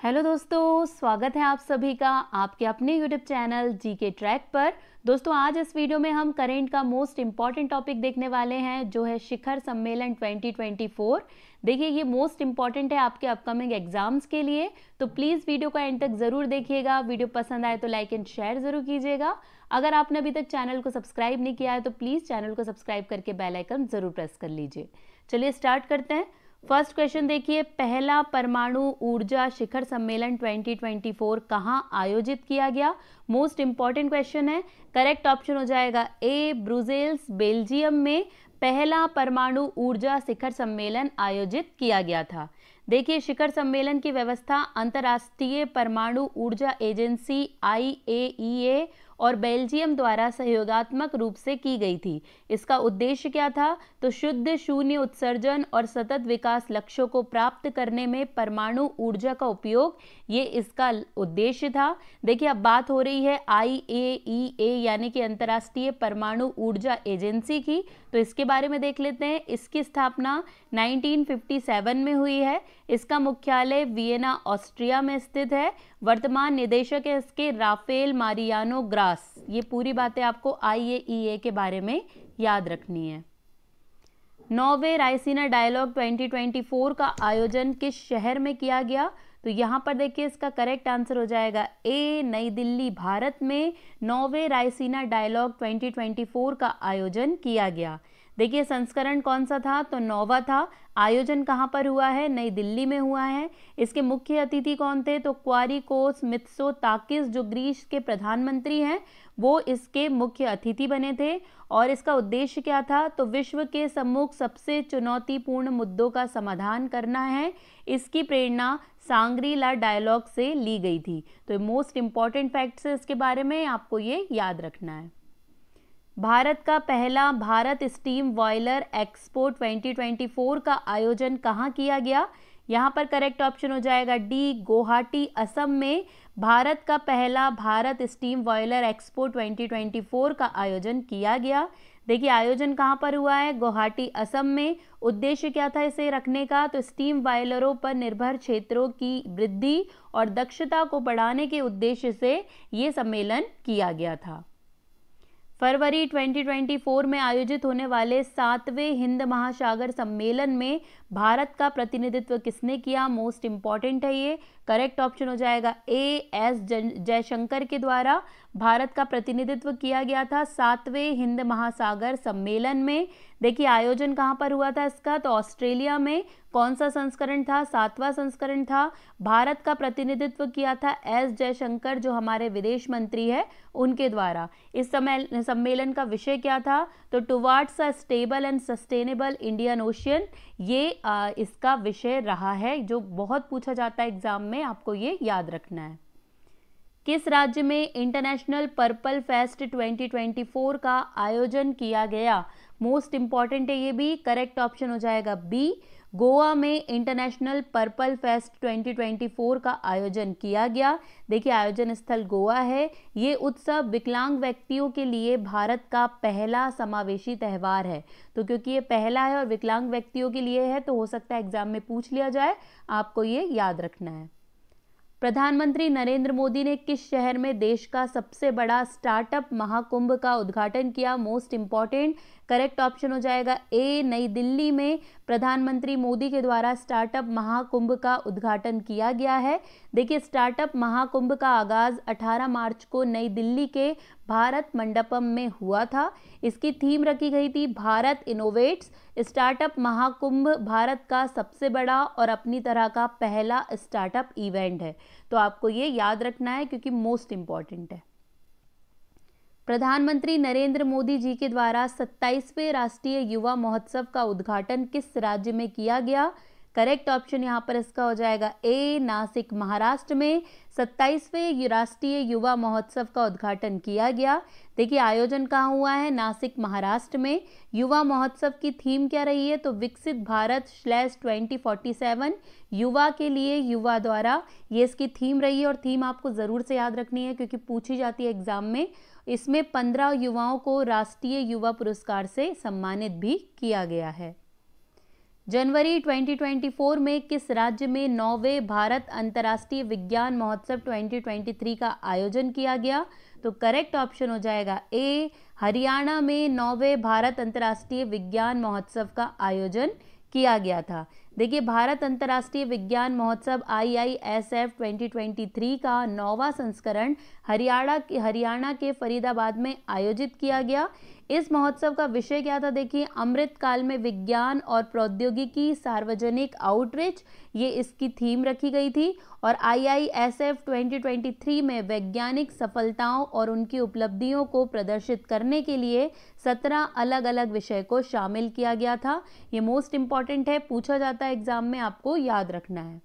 Hello दोस्तों, स्वागत है आप सभी का आपके अपने यूट्यूब चैनल जी के ट्रैक पर। दोस्तों, आज इस वीडियो में हम करेंट का मोस्ट इंपॉर्टेंट टॉपिक देखने वाले हैं, जो है शिखर सम्मेलन 2024 देखिए, ये मोस्ट इंपॉर्टेंट है आपके अपकमिंग एग्ज़ाम्स के लिए तो प्लीज़ वीडियो का एंड तक ज़रूर देखिएगा। वीडियो पसंद आए तो लाइक एंड शेयर ज़रूर कीजिएगा। अगर आपने अभी तक चैनल को सब्सक्राइब नहीं किया है तो प्लीज़ चैनल को सब्सक्राइब करके बेलाइकन ज़रूर प्रेस कर लीजिए। चलिए स्टार्ट करते हैं। फ़र्स्ट क्वेश्चन देखिए, पहला परमाणु ऊर्जा शिखर सम्मेलन 2024 कहाँ आयोजित किया गया? मोस्ट इंपॉर्टेंट क्वेश्चन है। करेक्ट ऑप्शन हो जाएगा ए ब्रुजेल्स बेल्जियम में पहला परमाणु ऊर्जा शिखर सम्मेलन आयोजित किया गया था। देखिए, शिखर सम्मेलन की व्यवस्था अंतर्राष्ट्रीय परमाणु ऊर्जा एजेंसी आई और बेल्जियम द्वारा सहयोगात्मक रूप से की गई थी। इसका उद्देश्य क्या था? तो शुद्ध, शून्य उत्सर्जन और सतत विकास लक्ष्यों को प्राप्त करने में परमाणु ऊर्जा का उपयोग, ये इसका उद्देश्य था। देखिए, अब बात हो रही है आई ए यानी कि अंतर्राष्ट्रीय परमाणु ऊर्जा एजेंसी की। तो इसके बारे में देख लेते हैं। इसकी स्थापना 1957 में हुई है। इसका मुख्यालय वियना, ऑस्ट्रिया में स्थित है। वर्तमान निदेशक है इसके राफेल मारियानो ग्रास। ये पूरी बातें आपको आई के बारे में याद रखनी है। नौवे रायसीना डायलॉग 2024 का आयोजन किस शहर में किया गया? तो यहाँ पर देखिए, इसका करेक्ट आंसर हो जाएगा ए, नई दिल्ली, भारत में नौवे रायसीना डायलॉग 2024 का आयोजन किया गया। देखिए, संस्करण कौन सा था? तो नौवा था। आयोजन कहाँ पर हुआ है? नई दिल्ली में हुआ है। इसके मुख्य अतिथि कौन थे? तो क्वारिकोस मित्सो ताकिस, जो ग्रीस के प्रधानमंत्री हैं, वो इसके मुख्य अतिथि बने थे। और इसका उद्देश्य क्या था? तो विश्व के सम्मुख सबसे चुनौतीपूर्ण मुद्दों का समाधान करना है। इसकी प्रेरणा सांगरी ला डायलॉग से ली गई थी। तो मोस्ट इंपॉर्टेंट फैक्ट्स इसके बारे में आपको ये याद रखना है। भारत का पहला भारत स्टीम बॉयलर एक्सपो 2024 का आयोजन कहाँ किया गया? यहाँ पर करेक्ट ऑप्शन हो जाएगा डी गुवाहाटी, असम में भारत का पहला भारत स्टीम बॉयलर एक्सपो 2024 का आयोजन किया गया। देखिए, आयोजन कहाँ पर हुआ है? गुवाहाटी, असम में। उद्देश्य क्या था इसे रखने का? तो स्टीम बॉयलरों पर निर्भर क्षेत्रों की वृद्धि और दक्षता को बढ़ाने के उद्देश्य से ये सम्मेलन किया गया था। फरवरी 2024 में आयोजित होने वाले सातवें हिंद महासागर सम्मेलन में भारत का प्रतिनिधित्व किसने किया? मोस्ट इंपॉर्टेंट है ये। करेक्ट ऑप्शन हो जाएगा ए एस जयशंकर के द्वारा। भारत का प्रतिनिधित्व किया गया था सातवें हिंद महासागर सम्मेलन में। देखिए, आयोजन कहाँ पर हुआ था इसका? तो ऑस्ट्रेलिया में। कौन सा संस्करण था? सातवां संस्करण था। भारत का प्रतिनिधित्व किया था एस जयशंकर, जो हमारे विदेश मंत्री है, उनके द्वारा। इस समय सम्मेलन का विषय क्या था? तो towards a stable and sustainable Indian Ocean. ये इसका विषय रहा है, जो बहुत पूछा जाता है एग्ज़ाम में, आपको ये याद रखना है। किस राज्य में इंटरनेशनल पर्पल फेस्ट 2024 का आयोजन किया गया? मोस्ट इंपॉर्टेंट है ये भी, करेक्ट ऑप्शन हो जाएगा बी गोवा में इंटरनेशनल पर्पल फेस्ट 2024 का आयोजन किया गया। देखिए, आयोजन स्थल गोवा है। ये उत्सव विकलांग व्यक्तियों के लिए भारत का पहला समावेशी त्यौहार है। तो क्योंकि ये पहला है और विकलांग व्यक्तियों के लिए है तो हो सकता है एग्ज़ाम में पूछ लिया जाए। आपको ये याद रखना है। प्रधानमंत्री नरेंद्र मोदी ने किस शहर में देश का सबसे बड़ा स्टार्टअप महाकुंभ का उद्घाटन किया? मोस्ट इंपॉर्टेंट करेक्ट ऑप्शन हो जाएगा ए, नई दिल्ली में प्रधानमंत्री मोदी के द्वारा स्टार्टअप महाकुंभ का उद्घाटन किया गया है। देखिए, स्टार्टअप महाकुंभ का आगाज़ 18 मार्च को नई दिल्ली के भारत मंडपम में हुआ था। इसकी थीम रखी गई थी, भारत इनोवेट्स। स्टार्टअप महाकुंभ भारत का सबसे बड़ा और अपनी तरह का पहला स्टार्टअप इवेंट है। तो आपको ये याद रखना है, क्योंकि मोस्ट इंपॉर्टेंट है। प्रधानमंत्री नरेंद्र मोदी जी के द्वारा 27वें राष्ट्रीय युवा महोत्सव का उद्घाटन किस राज्य में किया गया? करेक्ट ऑप्शन यहाँ पर इसका हो जाएगा ए, नासिक, महाराष्ट्र में। सत्ताईसवें राष्ट्रीय युवा महोत्सव का उद्घाटन किया गया। देखिए, आयोजन कहाँ हुआ है? नासिक, महाराष्ट्र में। युवा महोत्सव की थीम क्या रही है? तो विकसित Bharat slash twenty forty seven, युवा के लिए युवा द्वारा। ये इसकी थीम रही है और थीम आपको ज़रूर से याद रखनी है, क्योंकि पूछी जाती है एग्ज़ाम में। इसमें पंद्रह युवाओं को राष्ट्रीय युवा पुरस्कार से सम्मानित भी किया गया है। जनवरी 2024 में किस राज्य में नौवे भारत अंतर्राष्ट्रीय विज्ञान महोत्सव 2023 का आयोजन किया गया? तो करेक्ट ऑप्शन हो जाएगा ए, हरियाणा में नौवे भारत अंतर्राष्ट्रीय विज्ञान महोत्सव का आयोजन किया गया था। देखिए, भारत अंतर्राष्ट्रीय विज्ञान महोत्सव I I S F twenty का नौवा संस्करण हरियाणा हरियाणा के फरीदाबाद में आयोजित किया गया। इस महोत्सव का विषय क्या था? देखिए, अमृत काल में विज्ञान और प्रौद्योगिकी, सार्वजनिक आउटरीच, ये इसकी थीम रखी गई थी और I I S F twenty में वैज्ञानिक सफलताओं और उनकी उपलब्धियों को प्रदर्शित करने के लिए सत्रह अलग अलग विषय को शामिल किया गया था। ये मोस्ट इंपॉर्टेंट है, पूछा जाता है एग्ज़ाम में आपको याद रखना है।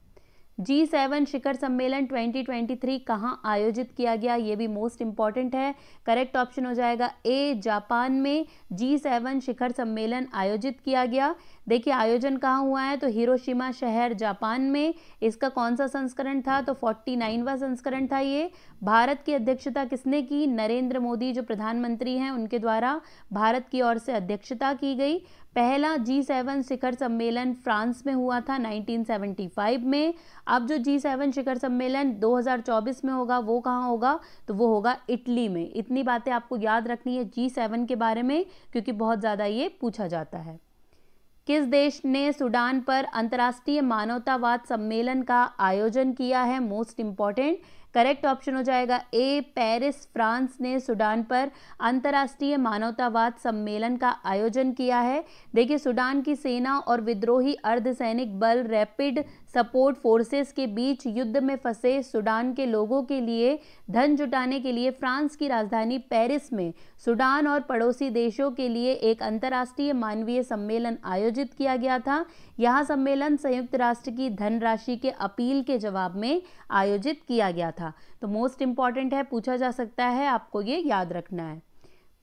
जी सेवन शिखर सम्मेलन 2023 कहाँ आयोजित किया गया, ये भी मोस्ट इंपॉर्टेंट है। करेक्ट ऑप्शन हो जाएगा ए जापान में जी सेवन शिखर सम्मेलन आयोजित किया गया। देखिए, आयोजन कहाँ हुआ है? तो हिरोशिमा शहर, जापान में। इसका कौन सा संस्करण था? तो फोर्टी नाइनवा संस्करण था ये। भारत की अध्यक्षता किसने की? नरेंद्र मोदी, जो प्रधानमंत्री हैं, उनके द्वारा भारत की ओर से अध्यक्षता की गई। पहला जी सेवन शिखर सम्मेलन फ्रांस में हुआ था 1975 में। अब जो जी सेवन शिखर सम्मेलन 2024 में होगा, वो कहाँ होगा? तो वो होगा इटली में। इतनी बातें आपको याद रखनी है जी सेवन के बारे में, क्योंकि बहुत ज़्यादा ये पूछा जाता है। किस देश ने सूडान पर अंतर्राष्ट्रीय मानवतावाद सम्मेलन का आयोजन किया है? मोस्ट इंपॉर्टेंट करेक्ट ऑप्शन हो जाएगा ए पेरिस फ्रांस ने सूडान पर अंतर्राष्ट्रीय मानवतावाद सम्मेलन का आयोजन किया है। देखिए, सूडान की सेना और विद्रोही अर्धसैनिक बल रैपिड सपोर्ट फोर्सेस के बीच युद्ध में फंसे सूडान के लोगों के लिए, धन जुटाने के लिए फ्रांस की राजधानी पेरिस में सूडान और पड़ोसी देशों के लिए एक अंतर्राष्ट्रीय मानवीय सम्मेलन आयोजित किया गया था। यह सम्मेलन संयुक्त राष्ट्र की धनराशि के अपील के जवाब में आयोजित किया गया था। तो मोस्ट इंपॉर्टेंट है, पूछा जा सकता है, आपको ये याद रखना है।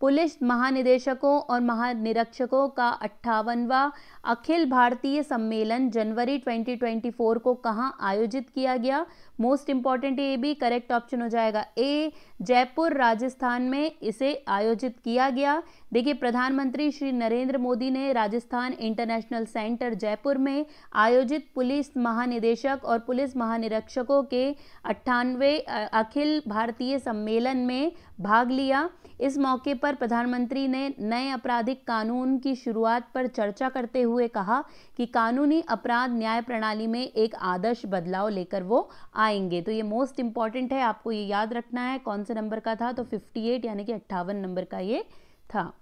पुलिस महानिदेशकों और महानिरीक्षकों का अट्ठावनवा अखिल भारतीय सम्मेलन जनवरी 2024 को कहाँ आयोजित किया गया? मोस्ट इंपॉर्टेंट ये भी, करेक्ट ऑप्शन हो जाएगा ए जयपुर, राजस्थान में इसे आयोजित किया गया। देखिए, प्रधानमंत्री श्री नरेंद्र मोदी ने राजस्थान इंटरनेशनल सेंटर जयपुर में आयोजित पुलिस महानिदेशक और पुलिस महानिरीक्षकों के अट्ठानवे अखिल भारतीय सम्मेलन में भाग लिया। इस मौके पर प्रधानमंत्री ने नए आपराधिक कानून की शुरुआत पर चर्चा करते हुए कहा कि कानूनी अपराध न्याय प्रणाली में एक आदर्श बदलाव लेकर वो आएँगे। तो ये मोस्ट इंपॉर्टेंट है, आपको ये याद रखना है, कौन से नंबर का था तो 58 यानी कि अट्ठावन नंबर का ये था।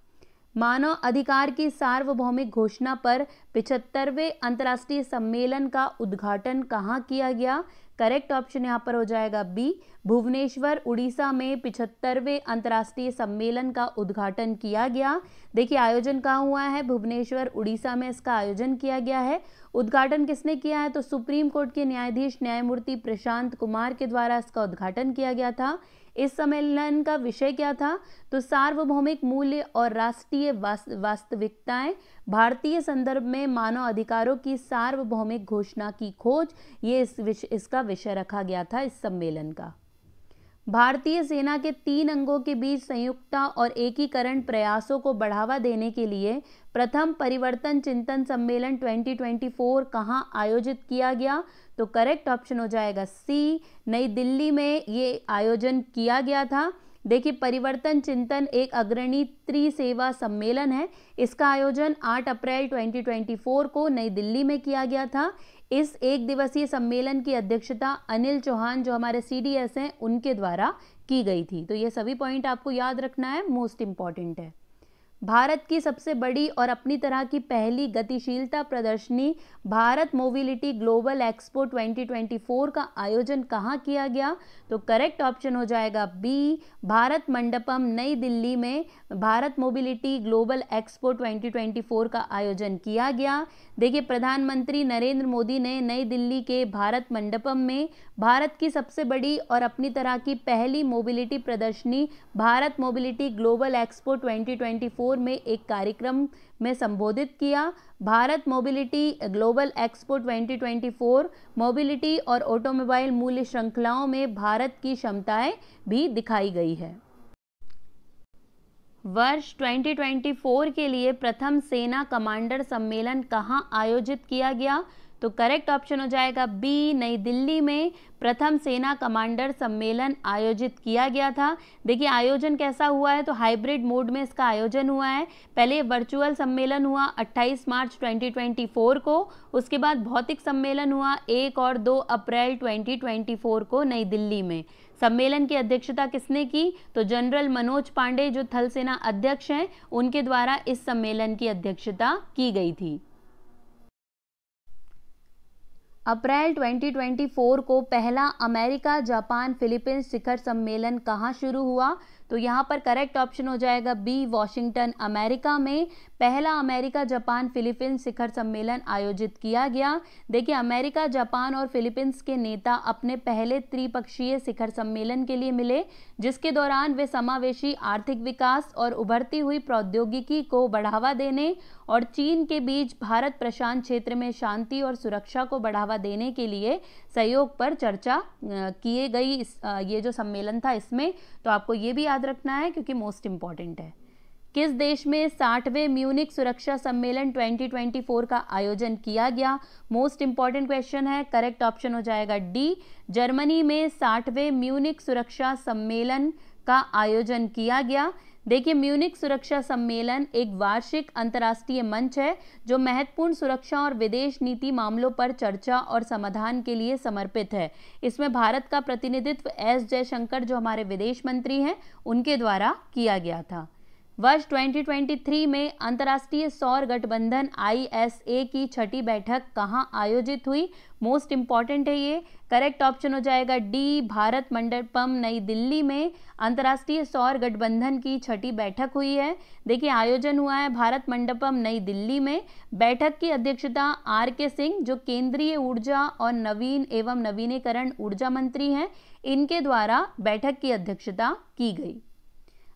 मानव अधिकार की सार्वभौमिक घोषणा पर पिछहत्तरवें अंतर्राष्ट्रीय सम्मेलन का उद्घाटन कहाँ किया गया? करेक्ट ऑप्शन यहाँ पर हो जाएगा बी भुवनेश्वर, उड़ीसा में पिछहत्तरवें अंतर्राष्ट्रीय सम्मेलन का उद्घाटन किया गया। देखिए, आयोजन कहाँ हुआ है? भुवनेश्वर, उड़ीसा में इसका आयोजन किया गया है। उद्घाटन किसने किया है? तो सुप्रीम कोर्ट के न्यायाधीश न्यायमूर्ति प्रशांत कुमार के द्वारा इसका उद्घाटन किया गया था। इस सम्मेलन का विषय क्या था? तो सार्वभौमिक मूल्य और राष्ट्रीय वास्तविकताएँ, भारतीय संदर्भ में मानव अधिकारों की सार्वभौमिक घोषणा की खोज, ये इस विषय इसका विषय रखा गया था इस सम्मेलन का। भारतीय सेना के तीन अंगों के बीच संयुक्ता और एकीकरण प्रयासों को बढ़ावा देने के लिए प्रथम परिवर्तन चिंतन सम्मेलन 2024 कहाँ आयोजित किया गया? तो करेक्ट ऑप्शन हो जाएगा सी नई दिल्ली में ये आयोजन किया गया था। देखिए, परिवर्तन चिंतन एक अग्रणी त्रिसेवा सम्मेलन है। इसका आयोजन 8 अप्रैल 2024 को नई दिल्ली में किया गया था। इस एक दिवसीय सम्मेलन की अध्यक्षता अनिल चौहान, जो हमारे सीडीएस हैं, उनके द्वारा की गई थी। तो ये सभी पॉइंट आपको याद रखना है। मोस्ट इंपॉर्टेंट है। भारत की सबसे बड़ी और अपनी तरह की पहली गतिशीलता प्रदर्शनी भारत मोबिलिटी ग्लोबल एक्सपो 2024 का आयोजन कहाँ किया गया? तो करेक्ट ऑप्शन हो जाएगा बी भारत मंडपम नई दिल्ली में भारत मोबिलिटी ग्लोबल एक्सपो 2024 का आयोजन किया गया। देखिए, प्रधानमंत्री नरेंद्र मोदी ने नई दिल्ली के भारत मंडपम में भारत की सबसे बड़ी और अपनी तरह की पहली मोबिलिटी प्रदर्शनी भारत मोबिलिटी ग्लोबल एक्सपो 2024 में एक कार्यक्रम में संबोधित किया। Bharat mobility global expo 2024 mobility और ऑटोमोबाइल मूल्य श्रृंखलाओं में भारत की क्षमताएँ भी दिखाई गई है। वर्ष 2024 के लिए प्रथम सेना कमांडर सम्मेलन कहाँ आयोजित किया गया? तो करेक्ट ऑप्शन हो जाएगा बी नई दिल्ली में प्रथम सेना कमांडर सम्मेलन आयोजित किया गया था। देखिए, आयोजन कैसा हुआ है? तो हाइब्रिड मोड में इसका आयोजन हुआ है। पहले वर्चुअल सम्मेलन हुआ 28 मार्च 2024 को, उसके बाद भौतिक सम्मेलन हुआ एक और दो अप्रैल 2024 को नई दिल्ली में। सम्मेलन की अध्यक्षता किसने की? तो जनरल मनोज पांडे, जो थल सेना अध्यक्ष हैं, उनके द्वारा इस सम्मेलन की अध्यक्षता की गई थी। अप्रैल 2024 को पहला अमेरिका, जापान, फिलीपींस शिखर सम्मेलन कहाँ शुरू हुआ? तो यहाँ पर करेक्ट ऑप्शन हो जाएगा बी वॉशिंगटन अमेरिका में। पहला अमेरिका जापान फिलीपींस शिखर सम्मेलन आयोजित किया गया। देखिए अमेरिका जापान और फिलीपींस के नेता अपने पहले त्रिपक्षीय शिखर सम्मेलन के लिए मिले जिसके दौरान वे समावेशी आर्थिक विकास और उभरती हुई प्रौद्योगिकी को बढ़ावा देने और चीन के बीच भारत प्रशांत क्षेत्र में शांति और सुरक्षा को बढ़ावा देने के लिए सहयोग पर चर्चा किए गई इस, ये जो सम्मेलन था इसमें। तो आपको ये भी याद रखना है क्योंकि मोस्ट इंपॉर्टेंट है। किस देश में साठवें म्यूनिक सुरक्षा सम्मेलन 2024 का आयोजन किया गया? मोस्ट इंपॉर्टेंट क्वेश्चन है करेक्ट ऑप्शन हो जाएगा डी जर्मनी में साठवें म्यूनिक सुरक्षा सम्मेलन का आयोजन किया गया। देखिए म्यूनिक सुरक्षा सम्मेलन एक वार्षिक अंतर्राष्ट्रीय मंच है, जो महत्वपूर्ण सुरक्षा और विदेश नीति मामलों पर चर्चा और समाधान के लिए समर्पित है। इसमें भारत का प्रतिनिधित्व एस जयशंकर, जो हमारे विदेश मंत्री हैं, उनके द्वारा किया गया था। वर्ष 2023 में अंतर्राष्ट्रीय सौर गठबंधन आईएसए की छठी बैठक कहाँ आयोजित हुई? मोस्ट इंपॉर्टेंट है ये। करेक्ट ऑप्शन हो जाएगा डी भारत मंडपम, नई दिल्ली में अंतर्राष्ट्रीय सौर गठबंधन की छठी बैठक हुई है। देखिए, आयोजन हुआ है भारत मंडपम, नई दिल्ली में। बैठक की अध्यक्षता आर के सिंह, जो केंद्रीय ऊर्जा और नवीन एवं नवीनीकरण ऊर्जा मंत्री हैं, इनके द्वारा बैठक की अध्यक्षता की गई।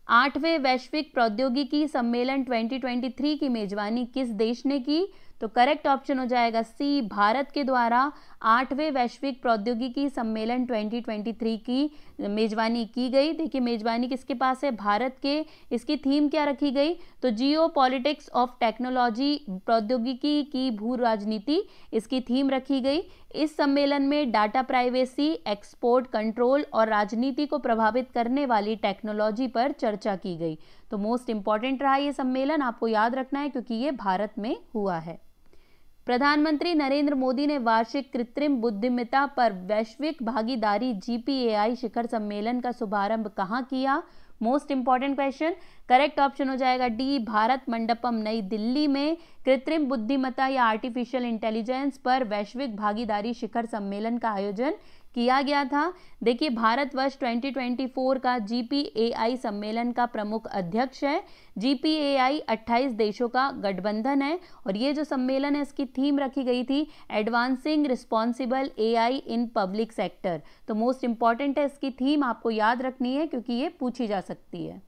आठवें वैश्विक प्रौद्योगिकी सम्मेलन 2023 की मेजबानी किस देश ने की? तो करेक्ट ऑप्शन हो जाएगा सी, भारत के द्वारा। आठवें वैश्विक प्रौद्योगिकी सम्मेलन 2023 की मेजबानी की गई। देखिए, मेजबानी किसके पास है? भारत के। इसकी थीम क्या रखी गई? तो जियो पॉलिटिक्स ऑफ़ टेक्नोलॉजी प्रौद्योगिकी की भू राजनीति, इसकी थीम रखी गई। इस सम्मेलन में डाटा प्राइवेसी एक्सपोर्ट कंट्रोल और राजनीति को प्रभावित करने वाली टेक्नोलॉजी पर चर्चा की गई। तो मोस्ट इंपॉर्टेंट रहा ये सम्मेलन। आपको याद रखना है, क्योंकि ये भारत में हुआ है। प्रधानमंत्री नरेंद्र मोदी ने वार्षिक कृत्रिम बुद्धिमत्ता पर वैश्विक भागीदारी जीपीएआई शिखर सम्मेलन का शुभारंभ कहाँ किया? Most important question correct option हो जाएगा डी भारत मंडपम नई दिल्ली में कृत्रिम बुद्धिमता या आर्टिफिशियल इंटेलिजेंस पर वैश्विक भागीदारी शिखर सम्मेलन का आयोजन। किया गया था। देखिए, भारतवर्ष 2024 का जीपीएआई सम्मेलन का प्रमुख अध्यक्ष है। जीपीएआई 28 देशों का गठबंधन है और ये जो सम्मेलन है, इसकी थीम रखी गई थी, advancing responsible AI in public sector. तो मोस्ट इंपॉर्टेंट है, इसकी थीम आपको याद रखनी है, क्योंकि ये पूछी जा सकती है।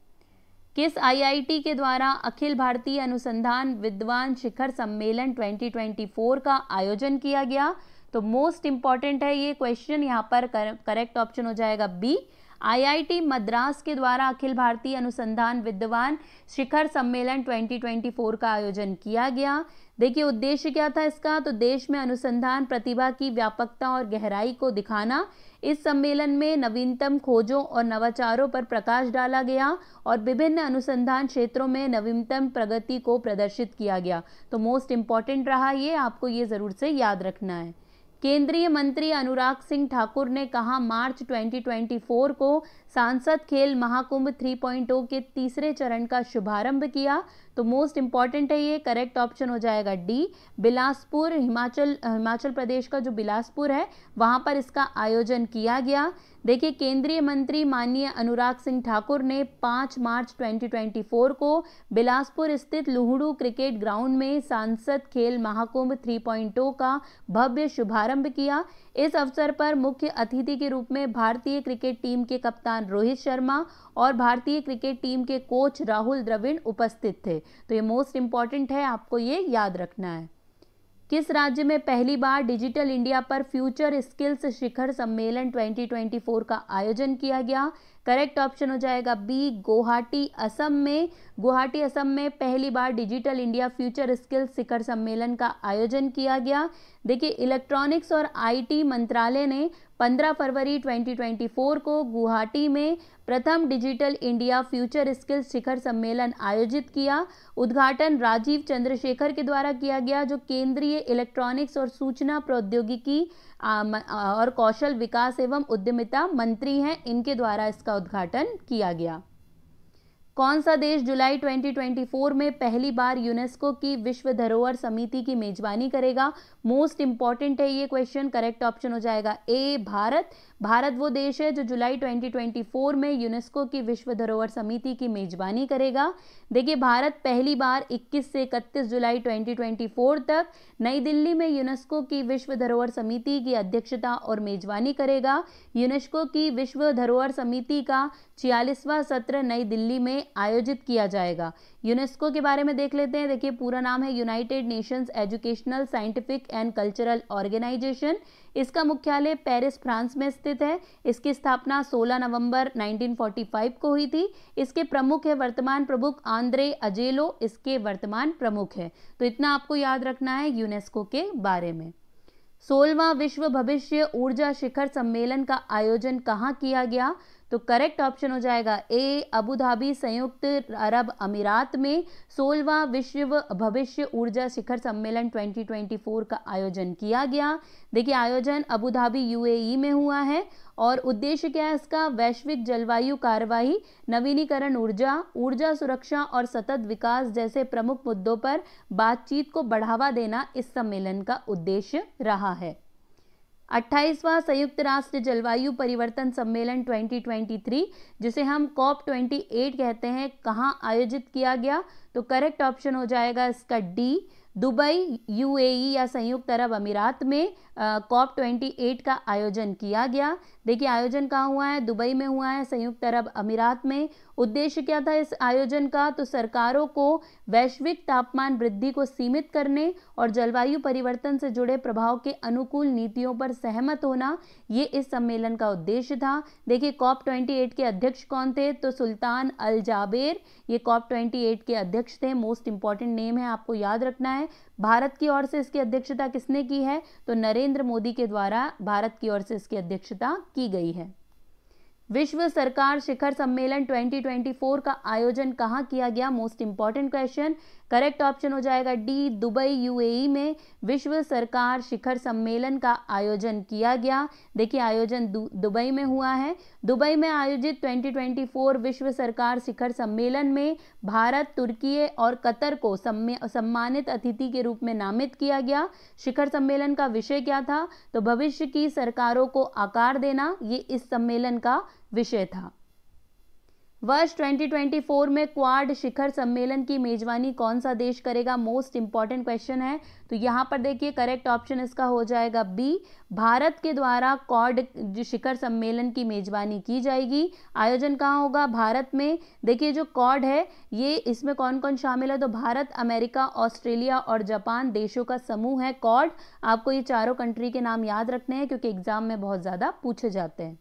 किस आईआईटी के द्वारा अखिल भारतीय अनुसंधान विद्वान शिखर सम्मेलन 2024 का आयोजन किया गया? तो मोस्ट इंपॉर्टेंट है ये क्वेश्चन यहाँ पर करेक्ट ऑप्शन हो जाएगा बी आईआईटी मद्रास के द्वारा अखिल भारतीय अनुसंधान विद्वान शिखर सम्मेलन 2024 का आयोजन किया गया। देखिए उद्देश्य क्या था इसका? तो देश में अनुसंधान प्रतिभा की व्यापकता और गहराई को दिखाना। इस सम्मेलन में नवीनतम खोजों और नवाचारों पर प्रकाश डाला गया और विभिन्न अनुसंधान क्षेत्रों में नवीनतम प्रगति को प्रदर्शित किया गया। तो मोस्ट इंपॉर्टेंट रहा ये, आपको ये ज़रूर से याद रखना है। केंद्रीय मंत्री अनुराग सिंह ठाकुर ने कहा मार्च 2024 को सांसद खेल महाकुंभ 3.0 के तीसरे चरण का शुभारंभ किया। तो मोस्ट इंपॉर्टेंट है ये करेक्ट ऑप्शन हो जाएगा डी बिलासपुर, हिमाचल हिमाचल प्रदेश का जो बिलासपुर है, वहाँ पर इसका आयोजन किया गया। देखिए, केंद्रीय मंत्री माननीय अनुराग सिंह ठाकुर ने 5 मार्च 2024 को बिलासपुर स्थित लुहड़ू क्रिकेट ग्राउंड में सांसद खेल महाकुंभ 3.0 का भव्य शुभारंभ किया। इस अवसर पर मुख्य अतिथि के रूप में भारतीय क्रिकेट टीम के कप्तान रोहित शर्मा और भारतीय क्रिकेट टीम के कोच राहुल द्रविड़ उपस्थित थे। तो ये मोस्ट इंपॉर्टेंट है, आपको ये याद रखना है। किस राज्य में पहली बार डिजिटल इंडिया पर फ्यूचर स्किल्स शिखर सम्मेलन 2024 का आयोजन किया गया? करेक्ट ऑप्शन हो जाएगा बी, गुवाहाटी, असम में। गुवाहाटी, असम में पहली बार डिजिटल इंडिया फ्यूचर स्किल्स शिखर सम्मेलन का आयोजन किया गया। देखिए, इलेक्ट्रॉनिक्स और आईटी मंत्रालय ने 15 फरवरी 2024 को गुवाहाटी में प्रथम डिजिटल इंडिया फ्यूचर स्किल्स शिखर सम्मेलन आयोजित किया। उद्घाटन राजीव चंद्रशेखर के द्वारा किया गया, जो केंद्रीय इलेक्ट्रॉनिक्स और सूचना प्रौद्योगिकी और कौशल विकास एवं उद्यमिता मंत्री हैं। इनके द्वारा इसका उद्घाटन किया गया। कौन सा देश जुलाई 2024 में पहली बार यूनेस्को की विश्व धरोहर समिति की मेजबानी करेगा? मोस्ट इंपॉर्टेंट है ये क्वेश्चन। करेक्ट ऑप्शन हो जाएगा ए, भारत भारत वो देश है जो जुलाई 2024 में यूनेस्को की विश्व धरोहर समिति की मेजबानी करेगा। देखिए, भारत पहली बार 21 से 31 जुलाई 2024 तक नई दिल्ली में यूनेस्को की विश्व धरोहर समिति की अध्यक्षता और मेजबानी करेगा। यूनेस्को की विश्व धरोहर समिति का छियालीसवां सत्र नई दिल्ली में आयोजित किया जाएगा। यूनेस्को के बारे में देख लेते हैं। देखिए, पूरा नाम है United Nations Educational, Scientific and Cultural Organization. इसका मुख्यालय पेरिस, फ्रांस में स्थित है। इसकी स्थापना 16 नवंबर 1945 को हुई थी। इसके प्रमुख है वर्तमान प्रमुख आंद्रे अजेलो। इसके वर्तमान प्रमुख है। तो इतना आपको याद रखना है यूनेस्को के बारे में। सोलवा विश्व भविष्य ऊर्जा शिखर सम्मेलन का आयोजन कहाँ किया गया? तो करेक्ट ऑप्शन हो जाएगा ए अबू धाबी संयुक्त अरब अमीरात में सोलवा विश्व भविष्य ऊर्जा शिखर सम्मेलन 2024 का आयोजन किया गया। देखिए, आयोजन अबू धाबी यूएई में हुआ है और उद्देश्य क्या है इसका? वैश्विक जलवायु कार्यवाही नवीनीकरण ऊर्जा ऊर्जा सुरक्षा और सतत विकास जैसे प्रमुख मुद्दों पर बातचीत को बढ़ावा देना इस सम्मेलन का उद्देश्य रहा है। अट्ठाईसवां संयुक्त राष्ट्र जलवायु परिवर्तन सम्मेलन 2023 जिसे हम कॉप 28 कहते हैं, कहाँ आयोजित किया गया? तो करेक्ट ऑप्शन हो जाएगा इसका डी दुबई, यूएई या संयुक्त अरब अमीरात में कॉप ट्वेंटी एट का आयोजन किया गया। देखिए, आयोजन कहाँ हुआ है? दुबई में हुआ है, संयुक्त अरब अमीरात में। उद्देश्य क्या था इस आयोजन का? तो सरकारों को वैश्विक तापमान वृद्धि को सीमित करने और जलवायु परिवर्तन से जुड़े प्रभाव के अनुकूल नीतियों पर सहमत होना, ये इस सम्मेलन का उद्देश्य था। देखिए कॉप ट्वेंटी एट के अध्यक्ष कौन थे? तो सुल्तान अल जाबेर। ये कॉप ट्वेंटी एट के अध्यक्ष थे। मोस्ट इंपॉर्टेंट नेम है, आपको याद रखना है। भारत की ओर से इसकी अध्यक्षता किसने की है? तो नरेंद्र मोदी के द्वारा भारत की ओर से इसकी अध्यक्षता की गई है। विश्व सरकार शिखर सम्मेलन 2024 का आयोजन कहाँ किया गया? Most important question correct option हो जाएगा डी दुबई यूएई में विश्व सरकार शिखर सम्मेलन का आयोजन किया गया। देखिए, आयोजन दुबई में हुआ है। दुबई में आयोजित 2024 विश्व सरकार शिखर सम्मेलन में भारत, तुर्की और कतर को सम्मानित अतिथि के रूप में नामित किया गया। शिखर सम्मेलन का विषय क्या था? तो भविष्य की सरकारों को आकार देना, ये इस सम्मेलन का विषय था। वर्ष 2024 में क्वाड शिखर सम्मेलन की मेजबानी कौन सा देश करेगा? मोस्ट इंपॉर्टेंट क्वेश्चन है। तो यहाँ पर देखिए करेक्ट ऑप्शन इसका हो जाएगा बी भारत के द्वारा क्वाड शिखर सम्मेलन की मेजबानी की जाएगी। आयोजन कहाँ होगा? भारत में। देखिए, जो कॉड है, ये इसमें कौन कौन शामिल है? तो भारत, अमेरिका, ऑस्ट्रेलिया और जापान देशों का समूह है कॉड आपको ये चारों कंट्री के नाम याद रखने हैं, क्योंकि एग्ज़ाम में बहुत ज़्यादा पूछे जाते हैं।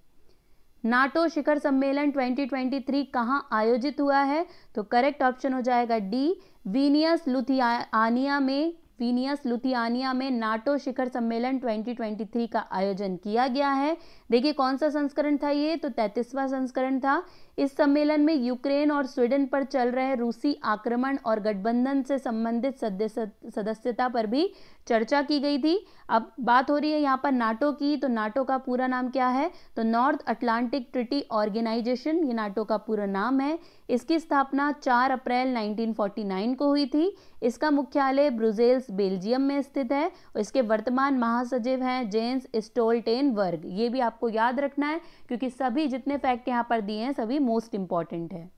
नाटो शिखर सम्मेलन 2023 कहाँ आयोजित हुआ है? तो करेक्ट ऑप्शन हो जाएगा डी वीनियस लुथियानिया में वीनियस लुथियानिया में नाटो शिखर सम्मेलन 2023 का आयोजन किया गया है। देखिए कौन सा संस्करण था ये? तो तैतीसवा संस्करण था। इस सम्मेलन में यूक्रेन और स्वीडन पर चल रहे रूसी आक्रमण और गठबंधन से संबंधित सदस्यता पर भी चर्चा की गई थी। अब बात हो रही है यहाँ पर नाटो की तो नाटो का पूरा नाम क्या है? तो नॉर्थ अटलांटिक ट्रिटी ऑर्गेनाइजेशन, ये नाटो का पूरा नाम है। इसकी स्थापना 4 अप्रैल 1949 को हुई थी। इसका मुख्यालय ब्रुजेल्स बेल्जियम में स्थित है और इसके वर्तमान महासचिव हैं जेम्स स्टोल्टेनबर्ग। ये भी आपको याद रखना है, क्योंकि सभी जितने फैक्ट यहाँ पर दिए हैं, सभी मोस्ट इंपॉर्टेंट है।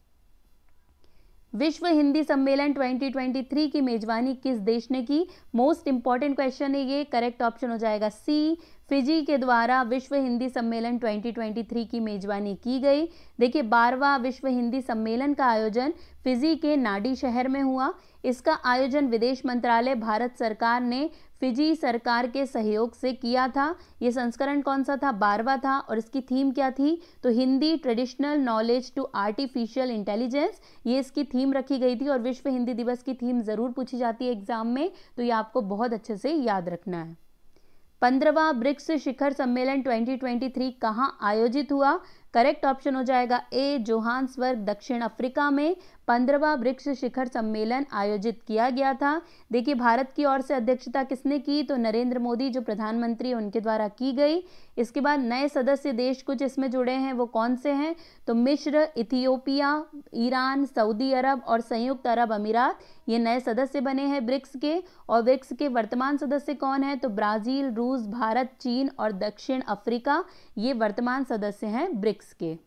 विश्व हिंदी सम्मेलन 2023 की मेजबानी किस देश ने की? मोस्ट इंपॉर्टेंट क्वेश्चन है ये करेक्ट ऑप्शन हो जाएगा सी फिजी के द्वारा विश्व हिंदी सम्मेलन 2023 की मेजबानी की गई। देखिए बारवा विश्व हिंदी सम्मेलन का आयोजन फिजी के नाडी शहर में हुआ। इसका आयोजन विदेश मंत्रालय, भारत सरकार ने फिजी सरकार के सहयोग से किया था। ये संस्करण कौन सा था? बारवा था। और इसकी थीम क्या थी? तो Hindi traditional knowledge to artificial intelligence. ये इसकी थीम रखी गई थी और विश्व हिंदी दिवस की थीम ज़रूर पूछी जाती है एग्ज़ाम में। तो ये आपको बहुत अच्छे से याद रखना है। पंद्रवा ब्रिक्स शिखर सम्मेलन 2023 कहाँ आयोजित हुआ? करेक्ट ऑप्शन हो जाएगा ए जोहान्सवर्ग दक्षिण अफ्रीका में पंद्रवा ब्रिक्स शिखर सम्मेलन आयोजित किया गया था। देखिए, भारत की ओर से अध्यक्षता किसने की? तो नरेंद्र मोदी, जो प्रधानमंत्री उनके द्वारा की गई। इसके बाद नए सदस्य देश कुछ इसमें जुड़े हैं, वो कौन से हैं? तो मिश्र इथियोपिया, ईरान, सऊदी अरब और संयुक्त अरब अमीरात, ये नए सदस्य बने हैं ब्रिक्स के। और ब्रिक्स के वर्तमान सदस्य कौन है? तो ब्राज़ील, रूस, भारत, चीन और दक्षिण अफ्रीका, ये वर्तमान सदस्य हैं ब्रिक्स के।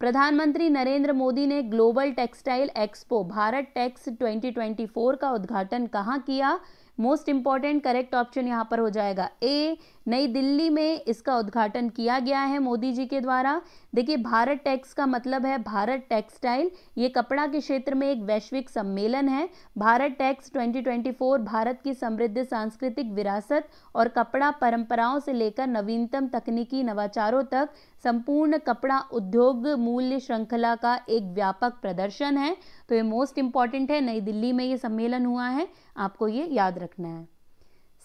प्रधानमंत्री नरेंद्र मोदी ने global textile expo Bharat Tex 2024 का उद्घाटन कहाँ किया? मोस्ट इंपॉर्टेंट करेक्ट ऑप्शन यहाँ पर हो जाएगा। ए नई दिल्ली में इसका उद्घाटन किया गया है मोदी जी के द्वारा। देखिए, भारत टैक्स का मतलब है भारत टेक्सटाइल ये कपड़ा के क्षेत्र में एक वैश्विक सम्मेलन है। भारत टैक्स 2024 भारत की समृद्ध सांस्कृतिक विरासत और कपड़ा परंपराओं से लेकर नवीनतम तकनीकी नवाचारों तक संपूर्ण कपड़ा उद्योग मूल्य श्रृंखला का एक व्यापक प्रदर्शन है। तो ये मोस्ट इंपॉर्टेंट है। नई दिल्ली में ये सम्मेलन हुआ है। आपको ये याद रखना है।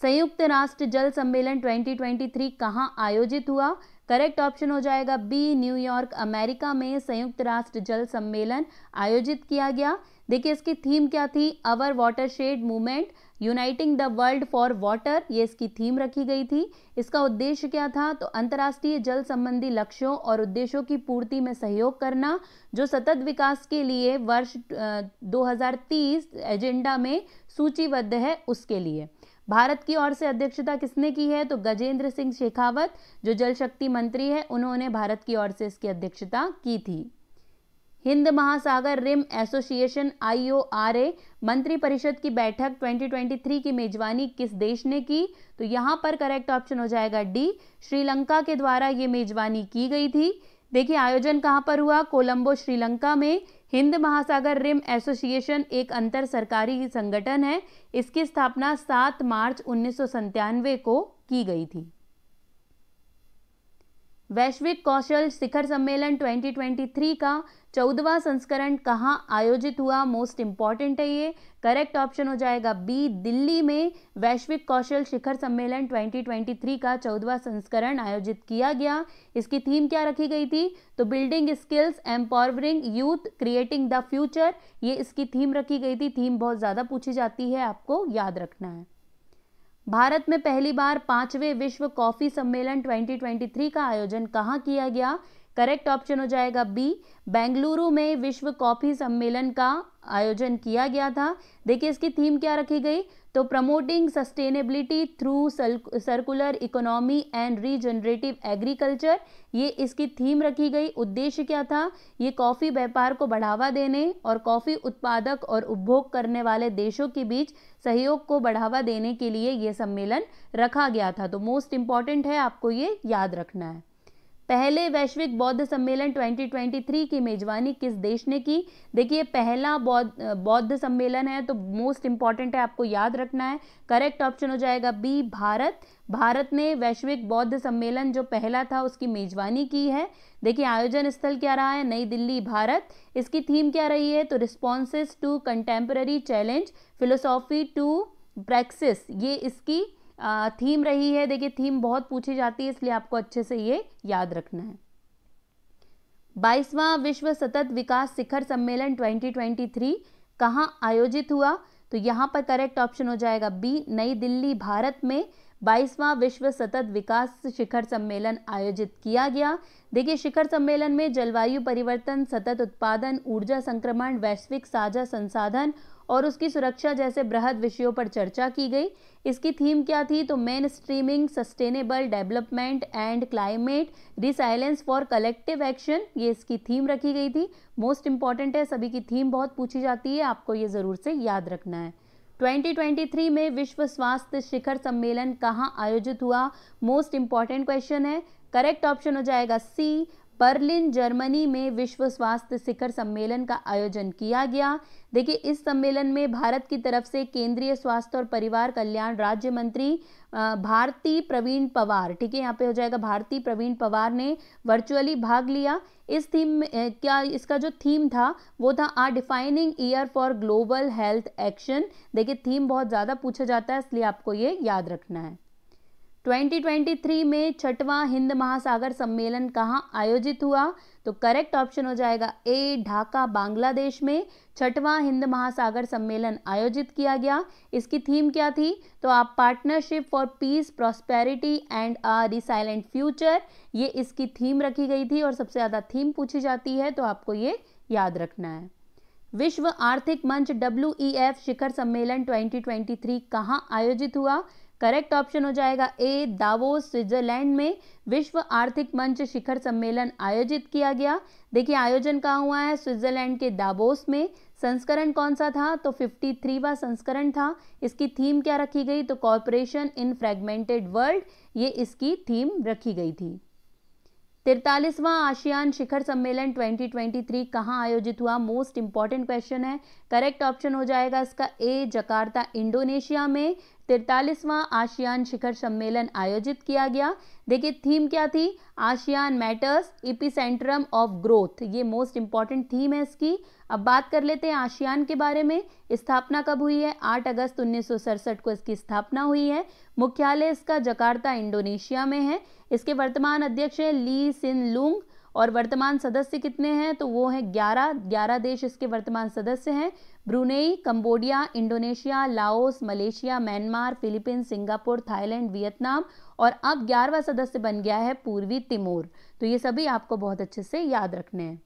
संयुक्त राष्ट्र जल सम्मेलन 2023 कहाँ आयोजित हुआ? करेक्ट ऑप्शन हो जाएगा बी न्यूयॉर्क अमेरिका में संयुक्त राष्ट्र जल सम्मेलन आयोजित किया गया। देखिए, इसकी थीम क्या थी? Our watershed movement, uniting the world for water, ये इसकी थीम रखी गई थी। इसका उद्देश्य क्या था? तो अंतर्राष्ट्रीय जल संबंधी लक्ष्यों और उद्देश्यों की पूर्ति में सहयोग करना, जो सतत विकास के लिए वर्ष 2030 एजेंडा में सूचीबद्ध है उसके लिए। भारत की ओर से अध्यक्षता किसने की है? तो गजेंद्र सिंह शेखावत, जो जल शक्ति मंत्री है, उन्होंने भारत की ओर से इसकी अध्यक्षता की थी। हिंद महासागर रिम एसोसिएशन, आईओआरए, मंत्रिपरिषद की बैठक 2023 की मेजबानी किस देश ने की? तो यहाँ पर करेक्ट ऑप्शन हो जाएगा डी, श्रीलंका के द्वारा ये मेजबानी की गई थी। देखिए, आयोजन कहाँ पर हुआ? कोलंबो, श्रीलंका में। हिंद महासागर रिम एसोसिएशन एक अंतर सरकारी संगठन है। इसकी स्थापना 7 मार्च उन्नीस को की गई थी। वैश्विक कौशल शिखर सम्मेलन 2023 का चौदवा संस्करण कहाँ आयोजित हुआ? मोस्ट इंपॉर्टेंट है ये। करेक्ट ऑप्शन हो जाएगा बी दिल्ली में वैश्विक कौशल शिखर सम्मेलन 2023 का चौदवा संस्करण आयोजित किया गया। इसकी थीम क्या रखी गई थी? तो building skills empowering youth creating the future ये इसकी थीम रखी गई थी। थीम बहुत ज़्यादा पूछी जाती है, आपको याद रखना है। भारत में पहली बार पाँचवें विश्व कॉफ़ी सम्मेलन 2023 का आयोजन कहाँ किया गया? करेक्ट ऑप्शन हो जाएगा बी, बेंगलुरु में विश्व कॉफ़ी सम्मेलन का आयोजन किया गया था। देखिए, इसकी थीम क्या रखी गई? तो promoting sustainability through circular economy and regenerative agriculture ये इसकी थीम रखी गई। उद्देश्य क्या था? ये कॉफ़ी व्यापार को बढ़ावा देने और कॉफ़ी उत्पादक और उपभोग करने वाले देशों के बीच सहयोग को बढ़ावा देने के लिए ये सम्मेलन रखा गया था। तो मोस्ट इंपॉर्टेंट है, आपको ये याद रखना है। पहले वैश्विक बौद्ध सम्मेलन 2023 की मेजबानी किस देश ने की? देखिए, पहला बौद्ध बौद्ध सम्मेलन है तो मोस्ट इंपॉर्टेंट है, आपको याद रखना है। करेक्ट ऑप्शन हो जाएगा बी भारत। भारत ने वैश्विक बौद्ध सम्मेलन जो पहला था, उसकी मेजबानी की है। देखिए, आयोजन स्थल क्या रहा है? नई दिल्ली, भारत। इसकी थीम क्या रही है? तो responses to contemporary challenge philosophy to praxis ये इसकी थीम रही है। देखिए, थीम बहुत पूछी जाती है, इसलिए आपको अच्छे से ये याद रखना है। बाईसवां विश्व सतत विकास शिखर सम्मेलन 2023 कहाँ आयोजित हुआ? तो यहाँ पर करेक्ट ऑप्शन हो जाएगा बी नई दिल्ली, भारत में। बाईसवां विश्व सतत विकास शिखर सम्मेलन आयोजित किया गया। देखिए, शिखर सम्मेलन में जलवायु परिवर्तन, सतत उत्पादन, ऊर्जा संक्रमण, वैश्विक साझा संसाधन और उसकी सुरक्षा जैसे बृहद विषयों पर चर्चा की गई। इसकी थीम क्या थी? तो mainstreaming, sustainable development and climate, resilience for collective action, ये इसकी थीम रखी गई थी। मोस्ट इंपॉर्टेंट है, सभी की थीम बहुत पूछी जाती है, आपको ये ज़रूर से याद रखना है। 2023 में विश्व स्वास्थ्य शिखर सम्मेलन कहाँ आयोजित हुआ? मोस्ट इंपॉर्टेंट क्वेश्चन है। करेक्ट ऑप्शन हो जाएगा सी बर्लिन जर्मनी में विश्व स्वास्थ्य शिखर सम्मेलन का आयोजन किया गया। देखिए, इस सम्मेलन में भारत की तरफ़ से केंद्रीय स्वास्थ्य और परिवार कल्याण राज्य मंत्री भारती प्रवीण पवार, ठीक है, यहाँ पे हो जाएगा, भारती प्रवीण पवार ने वर्चुअली भाग लिया। इस थीम क्या इसका जो थीम था, वो था a defining year for global health action देखिए थीम बहुत ज़्यादा पूछा जाता है, इसलिए आपको ये याद रखना है। 2023 में छठवां हिंद महासागर सम्मेलन कहाँ आयोजित हुआ? तो करेक्ट ऑप्शन हो जाएगा ए ढाका, बांग्लादेश में। छठवां हिंद महासागर सम्मेलन आयोजित किया गया। इसकी थीम क्या थी? तो आप partnership for peace prosperity and a resilient future ये इसकी थीम रखी गई थी और सबसे ज़्यादा थीम पूछी जाती है तो आपको ये याद रखना है। विश्व आर्थिक मंच डब्ल्यू शिखर सम्मेलन 2023 कहाँ आयोजित हुआ? करेक्ट ऑप्शन हो जाएगा ए दावोस स्विट्जरलैंड में विश्व आर्थिक मंच शिखर सम्मेलन आयोजित किया गया। देखिए, आयोजन कहाँ हुआ है? स्विट्जरलैंड के दावोस में। संस्करण कौन सा था? तो फिफ्टी थ्रीवा संस्करण था। इसकी थीम क्या रखी गई? तो कॉरपोरेशन इन फ्रेगमेंटेड वर्ल्ड ये इसकी थीम रखी गई थी। तिरतालीसवां आशियान शिखर सम्मेलन 2023 कहाँ आयोजित हुआ? मोस्ट इंपॉर्टेंट क्वेश्चन है। करेक्ट ऑप्शन हो जाएगा इसका ए जकार्ता, इंडोनेशिया में। तिरतालीसवां आशियान शिखर सम्मेलन आयोजित किया गया। देखिए थीम क्या थी? ASEAN matters epicentrum of growth ये मोस्ट इंपॉर्टेंट थीम है इसकी। अब बात कर लेते हैं आशियान के बारे में। स्थापना कब हुई है? 8 अगस्त उन्नीस सौ सड़सठ को इसकी स्थापना हुई है। मुख्यालय इसका जकार्ता, इंडोनेशिया में है। इसके वर्तमान अध्यक्ष है ली सिन लुंग। और वर्तमान सदस्य कितने हैं? तो वो है ग्यारह। ग्यारह देश इसके वर्तमान सदस्य हैं। Brunei, Cambodia, Indonesia, Laos, Malaysia, Myanmar, Philippines, Singapore, Thailand, Vietnam और अब ग्यारहवा सदस्य बन गया है पूर्वी तिमोर। तो ये सभी आपको बहुत अच्छे से याद रखने हैं।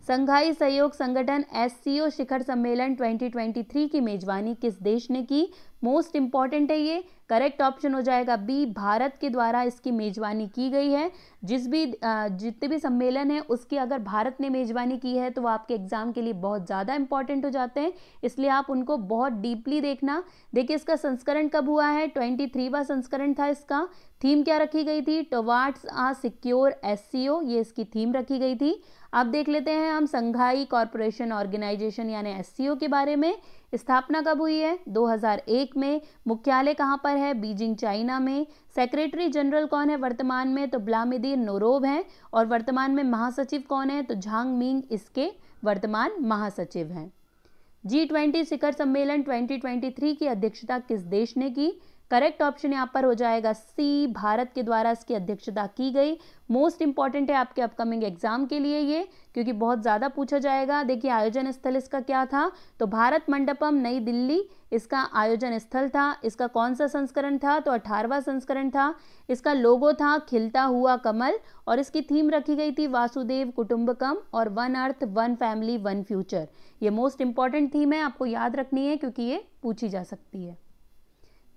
संघाई सहयोग संगठन एससीओ शिखर सम्मेलन 2023 की मेजबानी किस देश ने की? मोस्ट इंपॉर्टेंट है ये। करेक्ट ऑप्शन हो जाएगा बी भारत के द्वारा इसकी मेजबानी की गई है। जिस भी जितने भी सम्मेलन है, उसकी अगर भारत ने मेजबानी की है तो वो आपके एग्ज़ाम के लिए बहुत ज़्यादा इंपॉर्टेंट हो जाते हैं। इसलिए आप उनको बहुत डीपली देखना। देखिए, इसका संस्करण कब हुआ है? ट्वेंटी थ्रीवा संस्करण था इसका। थीम क्या रखी गई थी? टोवार्ड्स आ सिक्योर एससीओ ये इसकी थीम रखी गई थी। अब देख लेते हैं हम संघाई कॉरपोरेशन ऑर्गेनाइजेशन यानी एससीओ के बारे में। स्थापना कब हुई है? 2001 में। मुख्यालय कहाँ पर है? बीजिंग, चाइना में। सेक्रेटरी जनरल कौन है वर्तमान में? तो ब्लामिदीन नोरोब हैं और वर्तमान में महासचिव कौन है? तो झांग मिंग इसके वर्तमान महासचिव हैं। जी ट्वेंटी शिखर सम्मेलन 2023 की अध्यक्षता किस देश ने की? करेक्ट ऑप्शन यहाँ पर हो जाएगा सी, भारत के द्वारा इसकी अध्यक्षता की गई। मोस्ट इंपॉर्टेंट है आपके अपकमिंग एग्ज़ाम के लिए ये, क्योंकि बहुत ज़्यादा पूछा जाएगा। देखिए, आयोजन स्थल इसका क्या था? तो भारत मंडपम, नई दिल्ली, इसका आयोजन स्थल था। इसका कौन सा संस्करण था? तो अठारवा संस्करण था। इसका लोगो था खिलता हुआ कमल, और इसकी थीम रखी गई थी वासुदेव कुटुंबकम और one earth, one family, one future. ये मोस्ट इंपॉर्टेंट थीम है, आपको याद रखनी है, क्योंकि ये पूछी जा सकती है।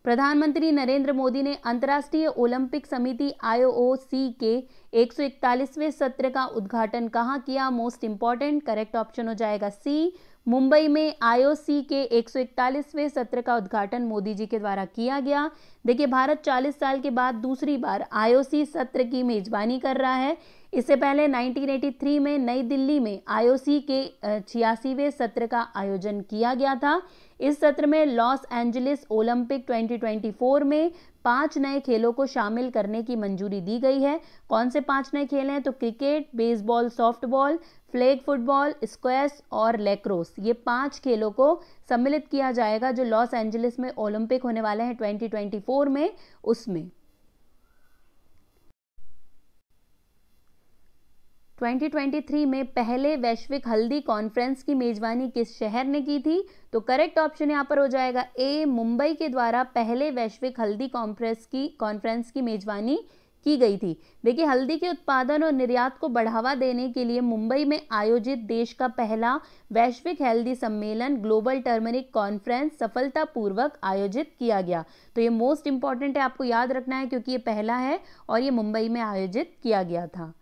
प्रधानमंत्री नरेंद्र मोदी ने अंतर्राष्ट्रीय ओलंपिक समिति आईओसी के 141वें सत्र का उद्घाटन कहाँ, किया, मोस्ट इंपॉर्टेंट, करेक्ट ऑप्शन हो जाएगा सी, मुंबई में आईओसी के 141वें सत्र का उद्घाटन मोदी जी के द्वारा किया गया। देखिए, भारत 40 साल के बाद दूसरी बार आईओसी सत्र की मेजबानी कर रहा है। इससे पहले 1983 में नई दिल्ली में आईओसी के छियासीवें सत्र का आयोजन किया गया था। इस सत्र में लॉस एंजलिस ओलंपिक 2024 में पाँच नए खेलों को शामिल करने की मंजूरी दी गई है। कौन से पाँच नए खेल हैं? तो cricket, baseball, softball, flag football, squash और लेक्रोस। ये पाँच खेलों को सम्मिलित किया जाएगा जो लॉस एंजलिस में ओलंपिक होने वाले हैं 2024 में। उसमें 2023 में पहले वैश्विक हल्दी कॉन्फ्रेंस की मेजबानी किस शहर ने की थी? तो करेक्ट ऑप्शन यहाँ पर हो जाएगा ए मुंबई के द्वारा पहले वैश्विक हल्दी कॉन्फ्रेंस की कॉन्फ्रेंस की मेजबानी की गई थी। देखिए, हल्दी के उत्पादन और निर्यात को बढ़ावा देने के लिए मुंबई में आयोजित देश का पहला वैश्विक हेल्दी सम्मेलन ग्लोबल टर्मरिक कॉन्फ्रेंस सफलतापूर्वक आयोजित किया गया। तो ये मोस्ट इंपॉर्टेंट है, आपको याद रखना है क्योंकि ये पहला है और ये मुंबई में आयोजित किया गया था।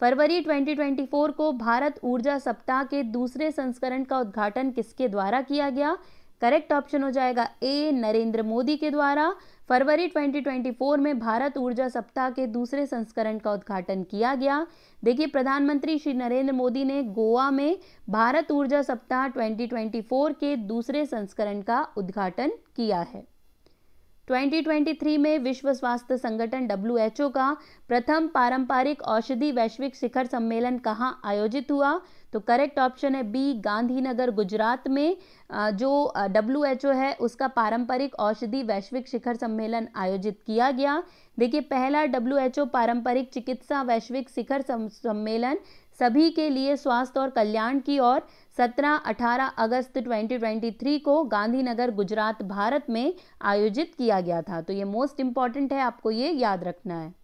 फरवरी 2024 को भारत ऊर्जा सप्ताह के दूसरे संस्करण का उद्घाटन किसके द्वारा किया गया? करेक्ट ऑप्शन हो जाएगा ए, नरेंद्र मोदी के द्वारा। फरवरी 2024 में भारत ऊर्जा सप्ताह के दूसरे संस्करण का उद्घाटन किया गया। देखिए, प्रधानमंत्री श्री नरेंद्र मोदी ने गोवा में भारत ऊर्जा सप्ताह 2024 के दूसरे संस्करण का उद्घाटन किया है। 2023 में विश्व स्वास्थ्य संगठन WHO का प्रथम पारंपरिक औषधि वैश्विक शिखर सम्मेलन कहाँ आयोजित हुआ? तो करेक्ट ऑप्शन है बी गांधीनगर, गुजरात में। जो डब्ल्यू है, उसका पारंपरिक औषधि वैश्विक शिखर सम्मेलन आयोजित किया गया। देखिए, पहला WHO पारंपरिक चिकित्सा वैश्विक शिखर सम्मेलन सभी के लिए स्वास्थ्य और कल्याण की ओर 17-18 अगस्त 2023 को गांधीनगर, गुजरात, भारत में आयोजित किया गया था। तो ये मोस्ट इंपॉर्टेंट है, आपको ये याद रखना है।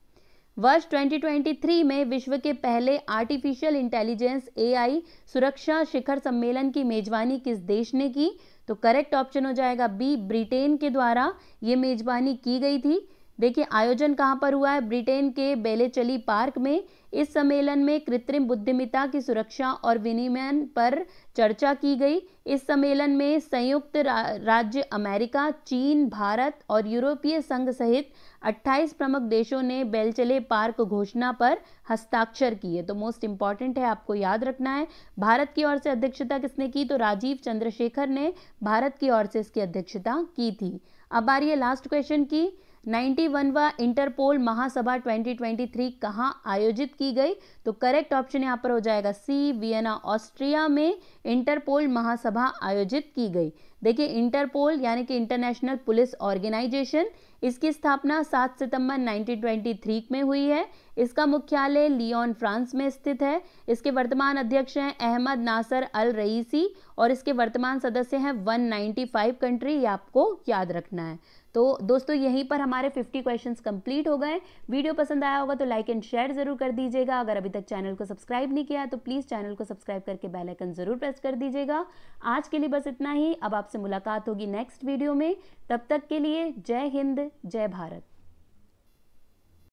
वर्ष 2023 में विश्व के पहले आर्टिफिशियल इंटेलिजेंस एआई सुरक्षा शिखर सम्मेलन की मेजबानी किस देश ने की? तो करेक्ट ऑप्शन हो जाएगा बी ब्रिटेन के द्वारा ये मेजबानी की गई थी। देखिए आयोजन कहाँ पर हुआ है? ब्रिटेन के बेलेचली पार्क में। इस सम्मेलन में कृत्रिम बुद्धिमिता की सुरक्षा और विनिमय पर चर्चा की गई। इस सम्मेलन में संयुक्त रा, राज्य अमेरिका चीन भारत और यूरोपीय संघ सहित 28 प्रमुख देशों ने बेलचले पार्क घोषणा पर हस्ताक्षर किए। तो मोस्ट इंपॉर्टेंट है आपको याद रखना है। भारत की ओर से अध्यक्षता किसने की? तो राजीव चंद्रशेखर ने भारत की ओर से इसकी अध्यक्षता की थी। अब आ रही है लास्ट क्वेश्चन की। 91वां इंटरपोल महासभा 2023 कहाँ आयोजित की गई? तो करेक्ट ऑप्शन यहाँ पर हो जाएगा सी वियना ऑस्ट्रिया में इंटरपोल महासभा आयोजित की गई। देखिए, इंटरपोल यानी कि इंटरनेशनल पुलिस ऑर्गेनाइजेशन इसकी स्थापना 7 सितंबर 1923 में हुई है। इसका मुख्यालय लियोन, फ्रांस में स्थित है। इसके वर्तमान अध्यक्ष हैं अहमद नासर अल रईसी और इसके वर्तमान सदस्य हैं 195 कंट्री। ये आपको याद रखना है। तो दोस्तों, यहीं पर हमारे 50 क्वेश्चंस कंप्लीट हो गए। वीडियो पसंद आया होगा तो लाइक एंड शेयर ज़रूर कर दीजिएगा। अगर अभी तक चैनल को सब्सक्राइब नहीं किया तो प्लीज़ चैनल को सब्सक्राइब करके बेल आइकन ज़रूर प्रेस कर दीजिएगा। आज के लिए बस इतना ही। अब आपसे मुलाकात होगी नेक्स्ट वीडियो में। तब तक के लिए जय हिंद, जय भारत।